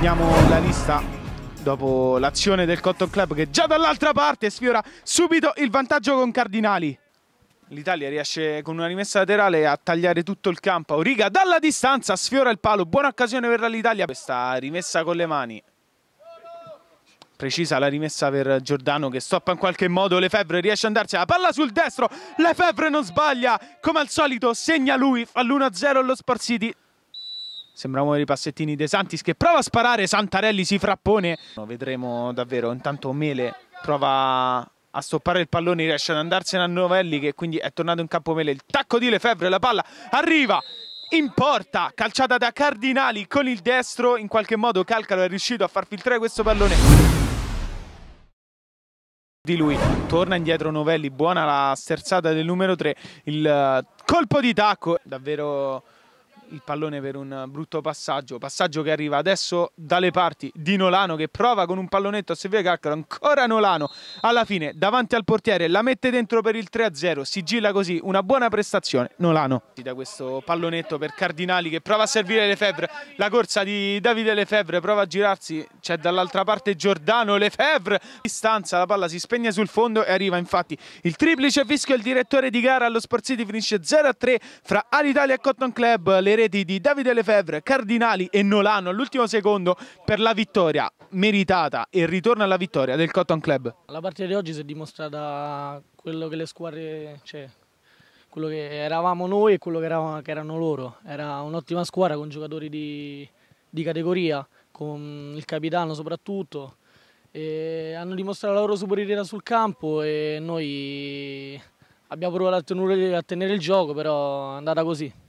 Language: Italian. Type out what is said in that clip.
Abbiamo la lista dopo l'azione del Cotton Club che già dall'altra parte sfiora subito il vantaggio con Cardinali. L'Italia riesce con una rimessa laterale a tagliare tutto il campo. Auriga dalla distanza sfiora il palo. Buona occasione per l'Italia. Questa rimessa con le mani. Precisa la rimessa per Giordano che stoppa in qualche modo Lefebvre. Riesce ad andarsi la palla sul destro. Lefebvre non sbaglia. Come al solito segna lui. Fa l'1-0 lo Sport City. Sembra muovere i passettini De Santis che prova a sparare, Santarelli si frappone. Vedremo davvero, intanto Mele prova a stoppare il pallone, riesce ad andarsene a Novelli che quindi è tornato in campo Mele. Il tacco di Lefebvre, la palla arriva in porta, calciata da Cardinali con il destro, in qualche modo Calcalo è riuscito a far filtrare questo pallone di lui. Torna indietro Novelli, buona la sterzata del numero 3, il colpo di tacco, davvero il pallone per un brutto passaggio, passaggio che arriva adesso dalle parti di Nolano che prova con un pallonetto a servire Calcolo, ancora Nolano alla fine davanti al portiere, la mette dentro per il 3-0, sigilla così una buona prestazione Nolano. Da questo pallonetto per Cardinali che prova a servire Lefebvre, la corsa di Davide Lefebvre prova a girarsi, c'è dall'altra parte Giordano Lefebvre, distanza, la palla si spegne sul fondo e arriva infatti il triplice fischio, il direttore di gara allo Sport City finisce 0-3 fra Alitalia e Cotton Club, le reti di Davide Lefebvre, Cardinali e Nolano all'ultimo secondo per la vittoria meritata e il ritorno alla vittoria del Cotton Club. La partita di oggi si è dimostrata quello che le squadre, cioè, quello che eravamo noi e quello che, eravamo, che erano loro. Era un'ottima squadra con giocatori di, di categoria, con il capitano soprattutto. Hanno dimostrato la loro superiorità sul campo e noi abbiamo provato a tenere, a tenere il gioco, però è andata così.